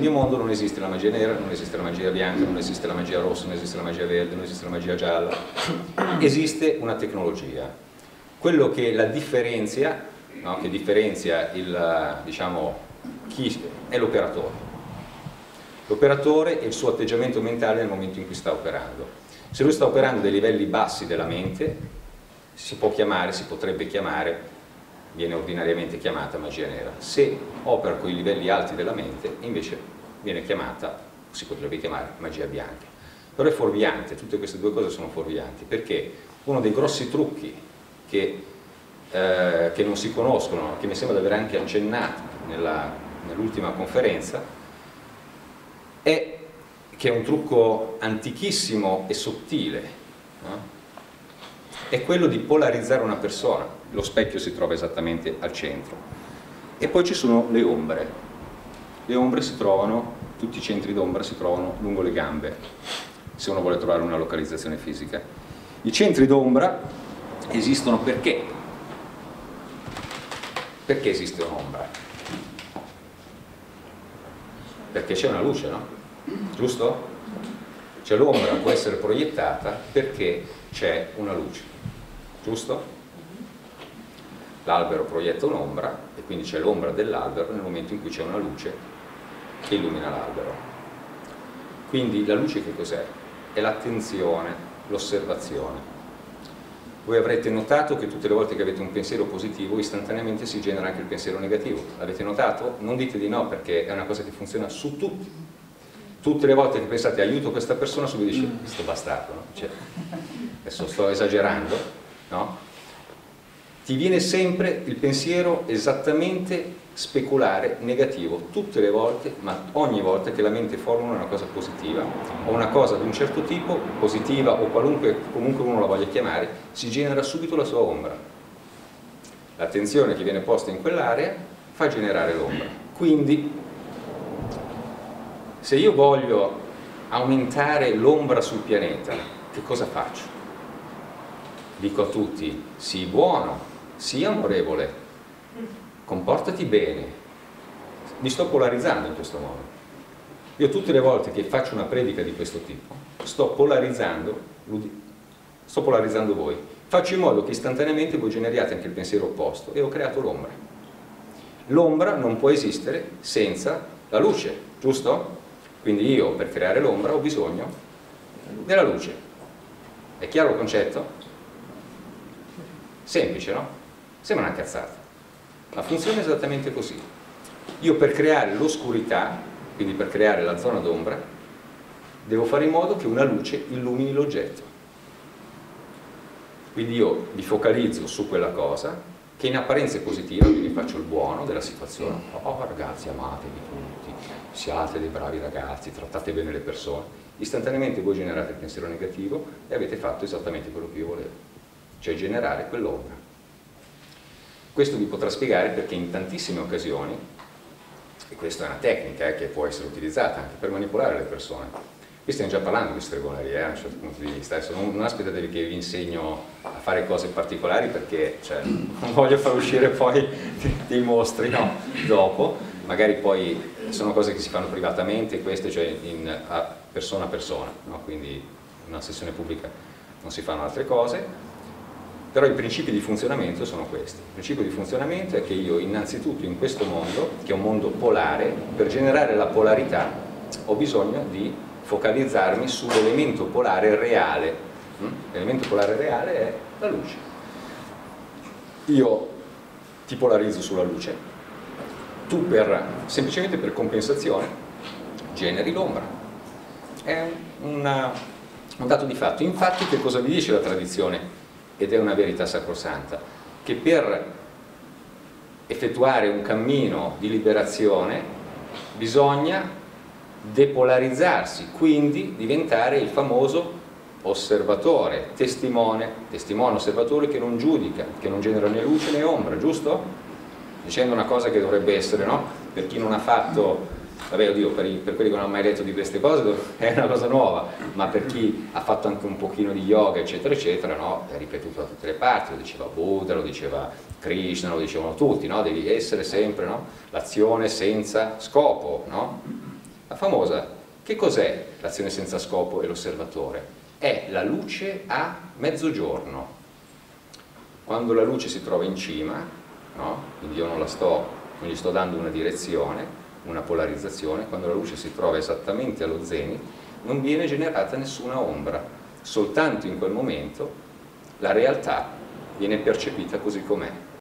Nel mio mondo non esiste la magia nera, non esiste la magia bianca, non esiste la magia rossa, non esiste la magia verde, non esiste la magia gialla. Esiste una tecnologia. Quello che la differenzia, no, che differenzia il, diciamo, chi è l'operatore. L'operatore e il suo atteggiamento mentale nel momento in cui sta operando. Se lui sta operando dei livelli bassi della mente, si può chiamare, si potrebbe chiamare viene ordinariamente chiamata magia nera. Se opera con i livelli alti della mente, invece viene chiamata, si potrebbe chiamare magia bianca. Però è fuorviante, tutte queste due cose sono fuorvianti, perché uno dei grossi trucchi che, eh, che non si conoscono, che mi sembra di aver anche accennato nell'ultima nell conferenza, è che è un trucco antichissimo e sottile, no? È quello di polarizzare una persona, lo specchio si trova esattamente al centro. E poi ci sono le ombre, le ombre si trovano, tutti i centri d'ombra si trovano lungo le gambe, se uno vuole trovare una localizzazione fisica. I centri d'ombra esistono perché? Perché esiste un'ombra? Perché c'è una luce, no? Giusto? Cioè l'ombra può essere proiettata perché c'è una luce giusto? L'albero proietta un'ombra e quindi c'è l'ombra dell'albero nel momento in cui c'è una luce che illumina l'albero. Quindi la luce che cos'è? È l'attenzione, l'osservazione. Voi avrete notato che tutte le volte che avete un pensiero positivo istantaneamente si genera anche il pensiero negativo. L'avete notato? Non dite di no perché è una cosa che funziona su tutti. Tutte le volte che pensate aiuto questa persona subito dice questo bastardo, no? cioè, adesso sto esagerando, no? ti viene sempre il pensiero esattamente speculare, negativo, tutte le volte, ma ogni volta che la mente formula una cosa positiva o una cosa di un certo tipo, positiva o qualunque, comunque uno la voglia chiamare, si genera subito la sua ombra. L'attenzione che viene posta in quell'area fa generare l'ombra. Quindi, se io voglio aumentare l'ombra sul pianeta, che cosa faccio? Dico a tutti, sii buono, sii amorevole, comportati bene. Mi sto polarizzando in questo modo. Io tutte le volte che faccio una predica di questo tipo, sto polarizzando, sto polarizzando voi. Faccio in modo che istantaneamente voi generiate anche il pensiero opposto e ho creato l'ombra. L'ombra non può esistere senza la luce, giusto? Quindi io per creare l'ombra ho bisogno della luce. È chiaro il concetto? Semplice, no? Sembra una cazzata, ma funziona esattamente così. Io per creare l'oscurità, quindi per creare la zona d'ombra, devo fare in modo che una luce illumini l'oggetto. Quindi io mi focalizzo su quella cosa, che in apparenza è positiva, quindi faccio il buono della situazione. Oh ragazzi, amatevi tutti, siate dei bravi ragazzi, trattate bene le persone. Istantaneamente voi generate il pensiero negativo e avete fatto esattamente quello che io volevo cioè generare quell'ombra. Questo vi potrà spiegare perché in tantissime occasioni, e questa è una tecnica eh, che può essere utilizzata anche per manipolare le persone, qui stiamo già parlando di stregoneria eh, a un certo punto di vista, adesso non, non aspettatevi che vi insegno a fare cose particolari perché cioè, non voglio far uscire poi dei mostri no? dopo, magari poi sono cose che si fanno privatamente, queste cioè in, a persona a persona, no? quindi in una sessione pubblica non si fanno altre cose, però i principi di funzionamento sono questi. Il principio di funzionamento è che io innanzitutto in questo mondo, che è un mondo polare, per generare la polarità ho bisogno di focalizzarmi sull'elemento polare reale. Mm? L'elemento polare reale è la luce. Io ti polarizzo sulla luce, tu per, semplicemente per compensazione generi l'ombra. È una, un dato di fatto. Infatti che cosa vi dice la tradizione? Ed è una verità sacrosanta, che per effettuare un cammino di liberazione bisogna depolarizzarsi, quindi diventare il famoso osservatore, testimone, testimone osservatore che non giudica, che non genera né luce né ombra, giusto? Dicendo una cosa che dovrebbe essere, no? Per chi non ha fatto vabbè oddio per, per, quelli che non hanno mai letto di queste cose è una cosa nuova ma per chi ha fatto anche un pochino di yoga eccetera eccetera no? è ripetuto da tutte le parti lo diceva Buddha, lo diceva Krishna, lo dicevano tutti no? devi essere sempre no? l'azione senza scopo no? famosa, che cos'è l'azione senza scopo e l'osservatore? È la luce a mezzogiorno. Quando la luce si trova in cima, quindi io non, la sto, non gli sto dando una direzione, una polarizzazione, quando la luce si trova esattamente allo zenith, non viene generata nessuna ombra, soltanto in quel momento la realtà viene percepita così com'è.